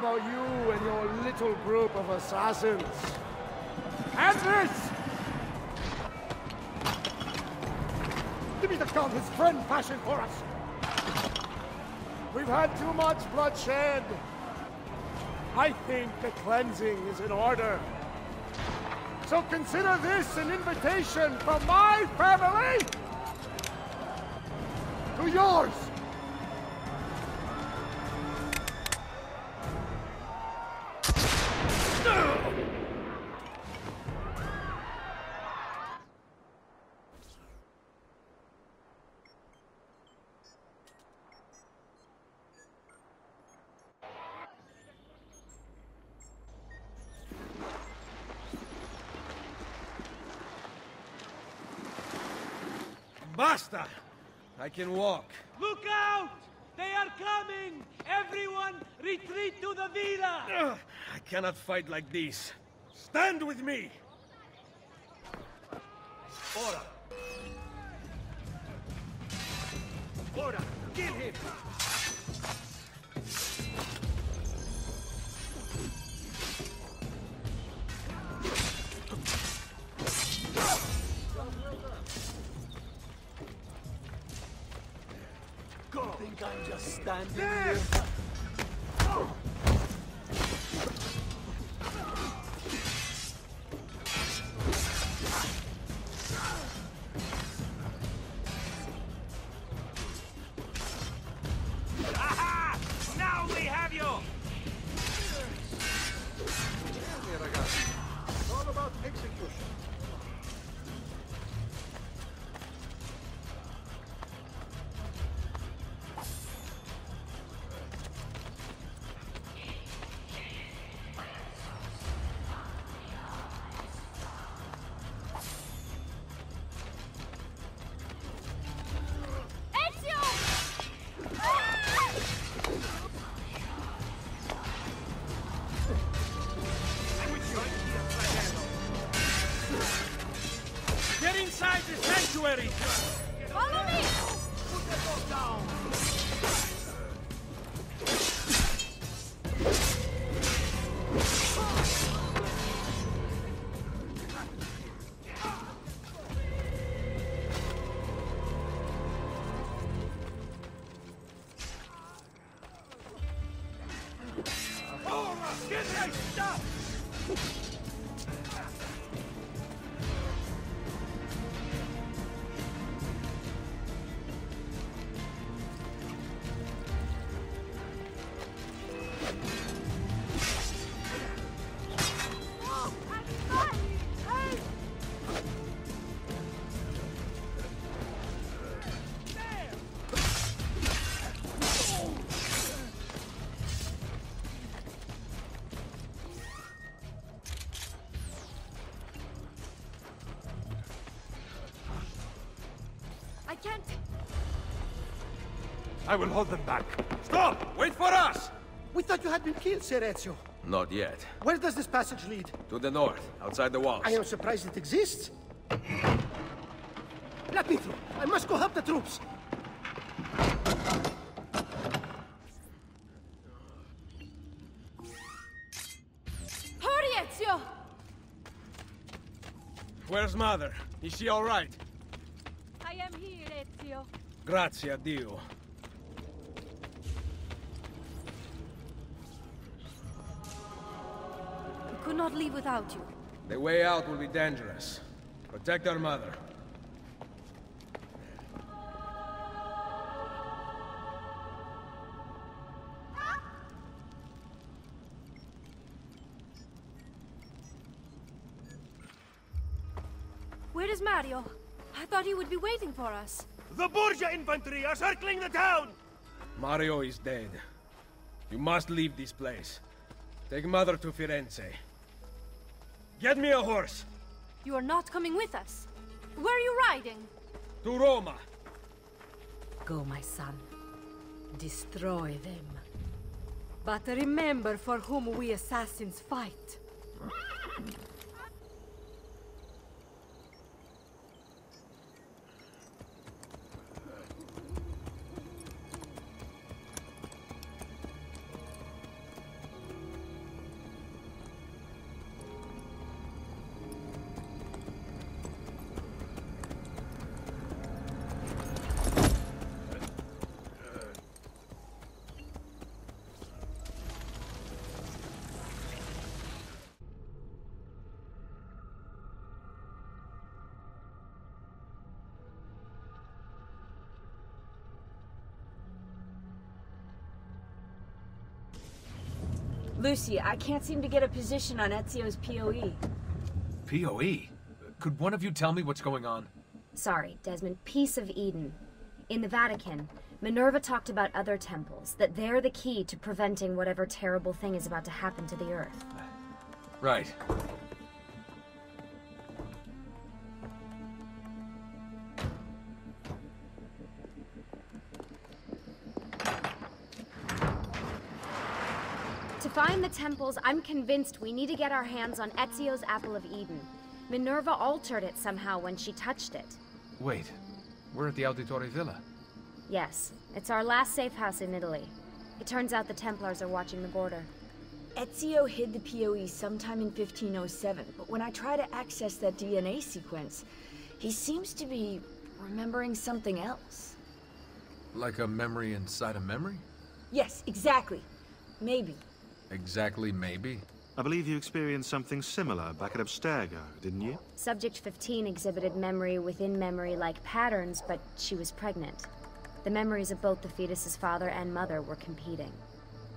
About you and your little group of assassins. And this! Give me the gun his friend fashioned for us! We've had too much bloodshed. I think the cleansing is in order. So consider this an invitation from my family to yours. Basta! I can walk. Look out! They are coming! Everyone, retreat to the villa! Ugh, I cannot fight like this. Stand with me! Ora! Ora, kill him! Standing here? I will hold them back. Stop! Wait for us! We thought you had been killed, Ser Ezio. Not yet. Where does this passage lead? To the north, outside the walls. I am surprised it exists. Let me through. I must go help the troops. Hurry, Ezio! Where's mother? Is she all right? I am here, Ezio. Grazie a Dio. Not leave without you. The way out will be dangerous. Protect our mother. Where is Mario? I thought he would be waiting for us. The Borgia infantry are circling the town! Mario is dead. You must leave this place. Take mother to Firenze. Get me a horse! You are not coming with us. Where are you riding? To Roma! Go, my son. Destroy them. But remember for whom we assassins fight. Lucy, I can't seem to get a position on Ezio's PoE. PoE? Could one of you tell me what's going on? Sorry, Desmond. Piece of Eden. In the Vatican, Minerva talked about other temples, that they're the key to preventing whatever terrible thing is about to happen to the Earth. Right. Temples, I'm convinced we need to get our hands on Ezio's Apple of Eden. Minerva altered it somehow when she touched it. Wait, we're at the Auditore Villa. Yes, it's our last safe house in Italy. It turns out the Templars are watching the border. Ezio hid the PoE sometime in 1507, but when I try to access that DNA sequence, he seems to be remembering something else. Like a memory inside a memory? Yes, exactly. Maybe. Exactly, maybe. I believe you experienced something similar back at Abstergo, didn't you? Subject 15 exhibited memory within memory like patterns, but she was pregnant. The memories of both the fetus's father and mother were competing.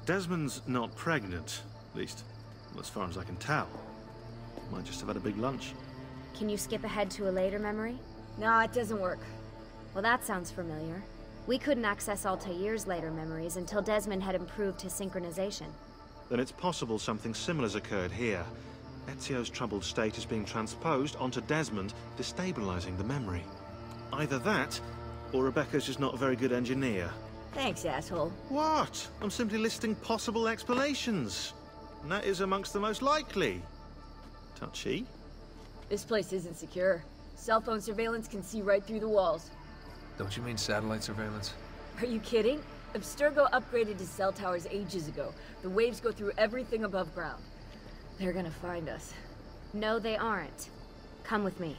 Desmond's not pregnant, at least as far as I can tell. Might just have had a big lunch. Can you skip ahead to a later memory? No, it doesn't work. Well, that sounds familiar. We couldn't access Altair's later memories until Desmond had improved his synchronization. Then it's possible something similar's occurred here. Ezio's troubled state is being transposed onto Desmond, destabilizing the memory. Either that, or Rebecca's just not a very good engineer. Thanks, asshole. What? I'm simply listing possible explanations. And that is amongst the most likely. Touchy? This place isn't secure. Cell phone surveillance can see right through the walls. Don't you mean satellite surveillance? Are you kidding? Abstergo upgraded his cell towers ages ago. The waves go through everything above ground. They're gonna find us. No, they aren't. Come with me.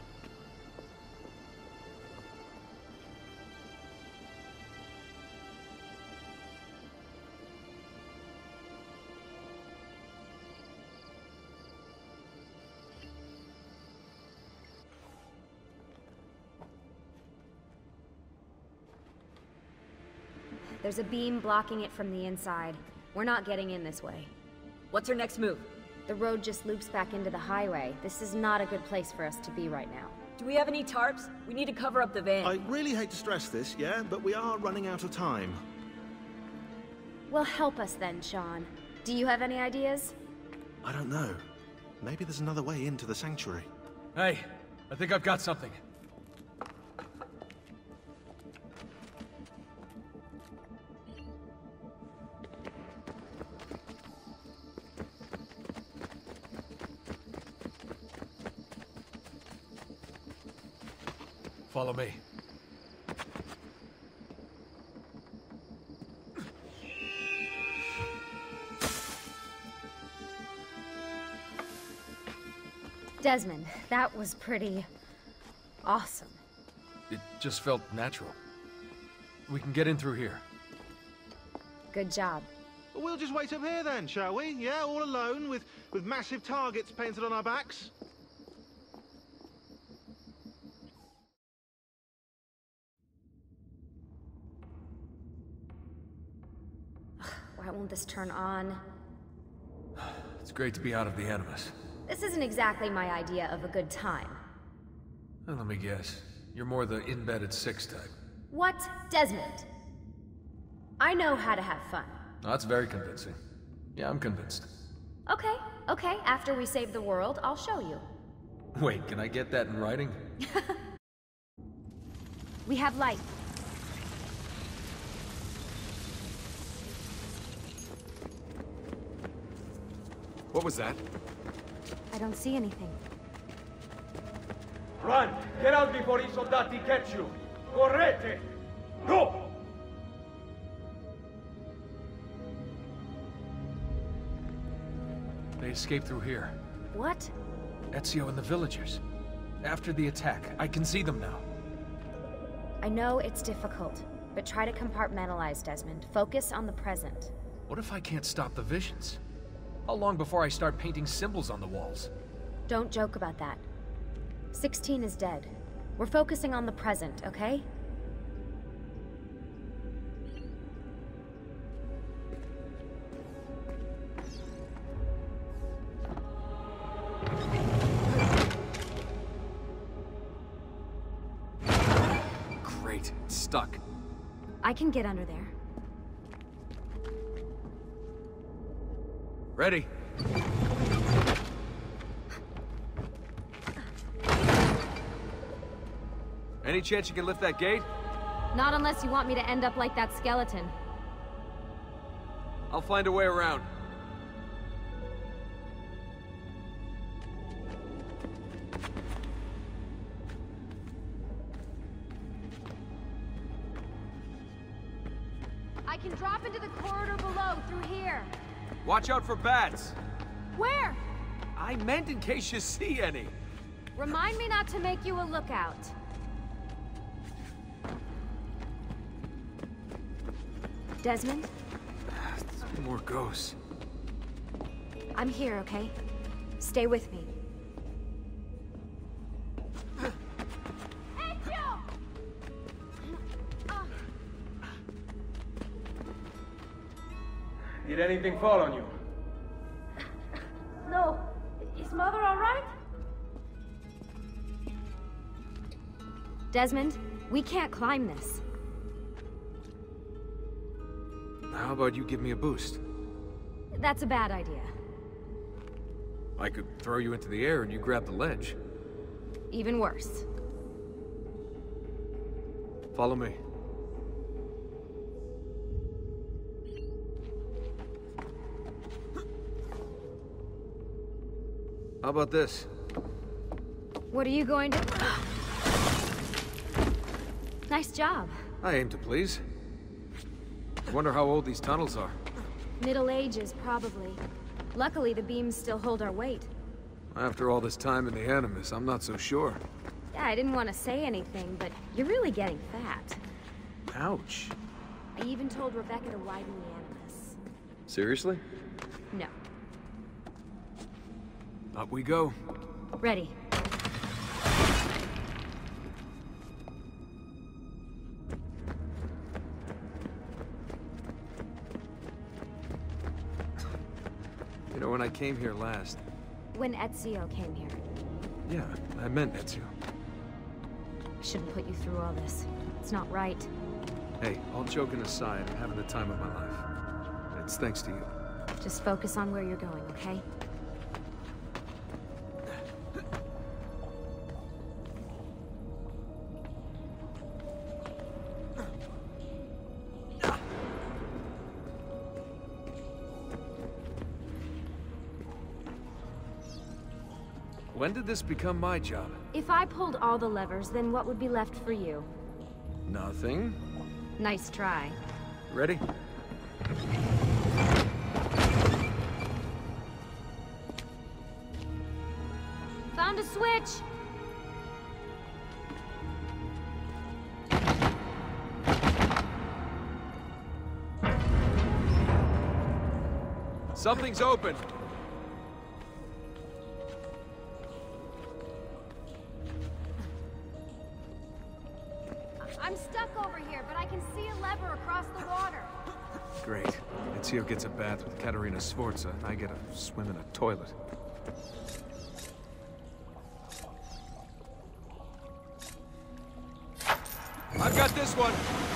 There's a beam blocking it from the inside. We're not getting in this way. What's our next move? The road just loops back into the highway. This is not a good place for us to be right now. Do we have any tarps? We need to cover up the van. I really hate to stress this, yeah, but we are running out of time. Well, help us then, Shaun. Do you have any ideas? I don't know. Maybe there's another way into the sanctuary. Hey, I think I've got something. Follow me. Desmond, that was pretty... awesome. It just felt natural. We can get in through here. Good job. We'll just wait up here then, shall we? Yeah, all alone, with, with massive targets painted on our backs? Why won't this turn on? It's great to be out of the Animus. This isn't exactly my idea of a good time. Well, let me guess. You're more the in-bed at six type. What? Desmond? I know how to have fun. That's very convincing. Yeah, I'm convinced. Okay, okay, after we save the world, I'll show you. Wait, can I get that in writing? We have light. What was that? I don't see anything. Run! Get out before i soldati catch you! Correte! Go! They escaped through here. What? Ezio and the villagers. After the attack, I can see them now. I know it's difficult, but try to compartmentalize, Desmond. Focus on the present. What if I can't stop the visions? How long before I start painting symbols on the walls? Don't joke about that. 16 is dead. We're focusing on the present, okay? Great, it's stuck. I can get under there. Ready? Any chance you can lift that gate? Not unless you want me to end up like that skeleton. I'll find a way around. Watch out for bats. Where? I meant in case you see any. Remind me not to make you a lookout. Desmond, more ghosts. I'm here, okay? Stay with me. Anything fall on you? No. Is Mother all right? Desmond, we can't climb this. How about you give me a boost? That's a bad idea. I could throw you into the air and you grab the ledge. Even worse. Follow me. How about this? What are you going to... nice job. I aim to please. I wonder how old these tunnels are. Middle Ages, probably. Luckily, the beams still hold our weight. After all this time in the Animus, I'm not so sure. Yeah, I didn't want to say anything, but you're really getting fat. Ouch. I even told Rebecca to widen the Animus. Seriously? No. Up we go. Ready. You know, when I came here last... When Ezio came here. Yeah, I meant Ezio. I shouldn't put you through all this. It's not right. Hey, all joking aside, I'm having the time of my life. It's thanks to you. Just focus on where you're going, okay? When did this become my job? If I pulled all the levers, then what would be left for you? Nothing. Nice try. Ready? Found a switch! Something's open. Great. Ezio gets a bath with Caterina Sforza, and I get a swim in a toilet. I've got this one!